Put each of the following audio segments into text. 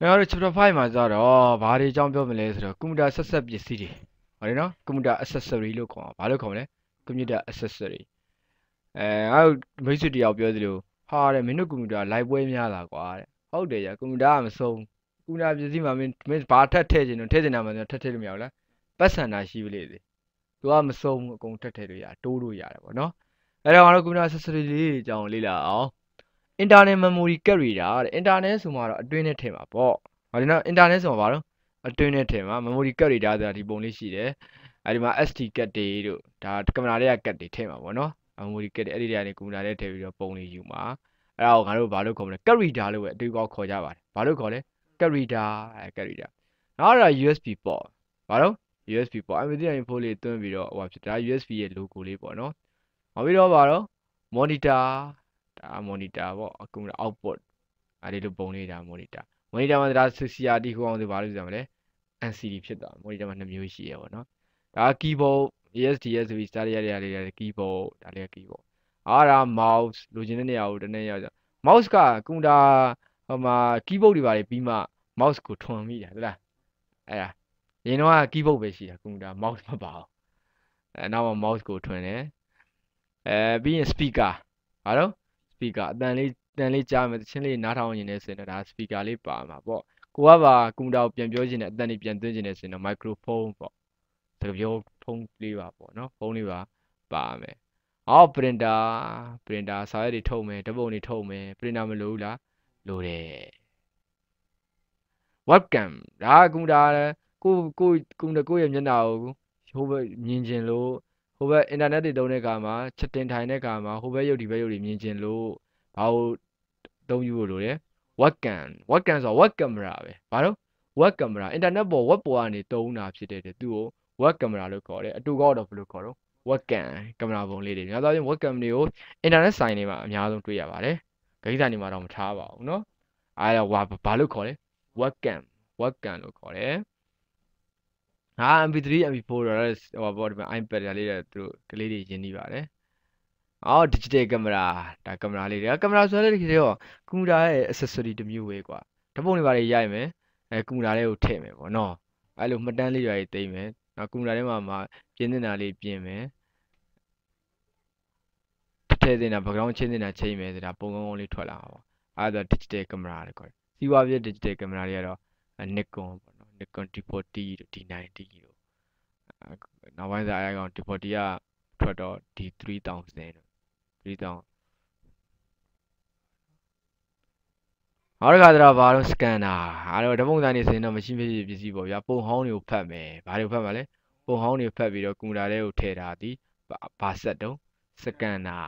ကျွန်တော်တို့ chapter 5မှာကြတော့ဘာတွေအကြောင်းပြောမလဲဆိုတော့ကွန်ပျူတာဆက်ဆက်ပစ္စည်းတွေဟောတယ်နော်ကွန်ပျူတာ accessory လို့ခေါ်တာဘာလို့ခေါ်မလဲကွန်ပျူတာ accessory အဲငါတို့မိတ်ဆွေတယောက်ပြောသလိုဟာတဲ့မင်းတို့ကွန်ပျူတာလိုက်ပွဲများလာကွာတဲ့ဟုတ်တယ်ကြာကွန်ပျူတာကမဆုံးကွန်ပျူတာပစ္စည်းမှာမင်းမင်းဘာထပ်ထည့်ချင်တော့ထည့်ချင်တာမှဆိုထပ်ထည့်လို့မရဘူးလားပတ်စံတာရှိပလေစေသူကမဆုံးဘူးအကုန်ထပ်ထည့်လို့ရတိုးလို့ရတယ်ပေါ့နော်အဲ့တော့ငါတို့ကွန်ပျူတာ accessory လေးအကြောင်းလေ့လာအောင် internal memory carrier တဲ့ internal ဆိုမှတော့အတွင်းနဲ့ထည့်မှာပေါ့ဟောဒီနော် internal ဆိုမှဘာလို့အတွင်းနဲ့ထည့်မှာ memory carrier ဆိုတာဒီပုံလေးရှိတယ်အဲဒီမှာ SD card တွေတို့ဒါကင်မရာတွေက card တွေထည့်မှာပေါ့နော် memory card တွေအဲ့ဒီတွေကနေကွန်ပျူတာထဲထည့်ပြီးတော့ပုံလေးယူမှာအဲ့ဒါကိုငါတို့ဘာလို့ခေါ်မလဲ carrier လို့ပဲအတူကောက်ခေါ်ကြပါတယ်ဘာလို့ခေါ်လဲ carrier အဲ carrier နောက်တော့ USB port ဘာလို့ USB port MP3 ဖုန်းလေးသွင်းပြီးတော့ဟိုဖြစ်ဒါ USB ရဲ့ logo လေးပေါ့နော်နောက်ပြီးတော့ဘာတော့ monitor ဒါ monitor ပေါ့အကုန် output အဲဒီလိုပုံလေးဒါ monitor monitor မှာဒါ CRT ဟိုအောင်ဆိုဘာလို့ပြောမလဲ NCD ဖြစ်သွား monitor မှာနှစ်မျိုးရှိရပေါ့နော်ဒါ keyboard ASDS ဆိုပြီးစတားရရရလေး keyboard ဒါလေး keyboard အားဒါ mouse လိုချင်တဲ့နေရာကိုတနေ့ရောက်ကြ mouse ကကွန်ပျူတာဟိုမှာ keyboard တွေပါတယ်ပြီးမှ mouse ကိုထွန်မိတာဟုတ်လားအဲ့ဒါရင်တော့ keyboard ပဲရှိတာကွန်ပျူတာ mouse မပါဘူးအဲနောက်မှာ mouse ကိုထွန်တယ်အဲပြီးရင် speaker ဘာလို့ speaker အတန်လေးတန်လေးကြားမယ်တချင်းလေးနားထောင်နေနေဆိုရင်တော့ဒါ speaker လေးပါမှာပေါ့ကိုကပါကွန်ပျူတာကိုပြန်ပြောချင်တဲ့အတန်လေးပြန်သွင်းချင်နေဆိုရင်တော့ microphone ပေါ့စကားပြောဖုန်းလေးပါပေါ့နော်ဖုန်းလေးပါပါမယ်အော် printer printer စာရွက်တွေထုတ်မယ်ဓာတ်ပုံတွေထုတ်မယ် printer မလိုဘူးလားလိုတယ် webcam ဒါကကွန်ပျူတာကိုကိုကွန်ပျူတာကိုရဲ့မျက်နှာကိုဟိုဘက်မြင်ကျင်လို့ ဟိုဘက် internet တွေတုံးတဲ့အခါမှာချက်တင်ထိုင်တဲ့အခါမှာဟိုဘက်ရုပ်ဒီဘက်ရုပ်တွေမြင်ကျင်လို့ဘာလို့သုံးယူလို့လဲ webcam webcam ဆိုတာ web camera ပဲဘာလို့ web camera internet ပေါ် web ပေါ်ကနေတုံးတာဖြစ်တဲ့သူ့ကို web camera လို့ခေါ်တယ်အတူကောက်တော့ဘယ်လိုခေါ်တော့ webcam ကင်မရာပုံလေးတွေများသောအားဖြင့် webcam တွေကို internet ဆိုင်တွေမှာအများဆုံးတွေ့ရပါတယ်ဂိမ်းဆိုင်တွေမှာတော့မထားပါဘူးเนาะအဲဒါဘာလို့ခေါ်လဲ webcam webcam လို့ခေါ်တယ် ဟာ MP3 MP4 တော့ဟိုဘောဒီမှာ iPad လေးတွေသူတို့ကလေးတွေရင်းနှီးပါတယ်အော် digital camera ဒါကင်မရာလေးတွေကင်မရာဆိုတဲ့ဒီတော့ကွန်ပျူတာရဲ့ accessory တစ်မျိုးပဲကွာဓာတ်ပုံတွေပါတွေရိုက်မယ်အဲကွန်ပျူတာလေးကိုထည့်မယ်ပေါ့နော်အဲ့လိုမှတ်တမ်းလေးတွေသိမ့်မယ်နောက်ကွန်ပျူတာထဲမှာမှာပြင်းနေတာလေးပြင်မယ်ထည့်တင်တာ background ချင်းတင်တာချိန်မယ်ဆိုတာပုံကောင်းကောင်းလေးထွက်လာမှာပေါ့အဲ့ဒါ digital camera လို့ခေါ်တယ်စီးပွားပြ digital camera တွေကတော့ Nikon ပေါ့နော် Nikon D40 တို့ D90 တို့နောက်ပိုင်းစားအကောင် D40 ကထွက်တော့ D3000 တို့3000နောက်တစ်ခါကျတော့ဘာလို့ scanner အဲ့တော့ဓာတ်ပုံစံနေစရင်တော့မရှိမရှိပစ္စည်းပေါ့ဗျာပုံဟောင်းတွေကိုဖတ်မယ်ဘာတွေကိုဖတ်မှာလဲပုံဟောင်းတွေဖတ်ပြီးတော့ကွန်ပျူတာထဲကိုထည့်ထားသည်ဘာဆက်တုံး scanner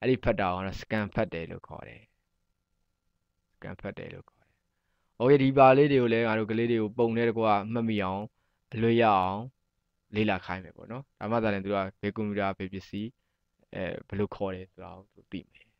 အဲ့ဒီဖတ်တာကတော့ scan ဖတ်တယ်လို့ခေါ်တယ် scan ဖတ်တယ်လို့ခေါ် တယ်။ Okay ဒီပါလေးတွေကိုလည်းငါတို့ကလေးတွေကိုပုံနဲ့တကွာမှတ်မိအောင်အလွတ်ရအောင်လေ့လာခိုင်းမယ်ပေါ့နော်။ဒါမှသာလည်းသူကဘယ်ကွန်ပျူတာဘယ်ပစ္စည်းအဲဘယ်လိုခေါ်တယ်ဆိုတာကိုသူသိမယ်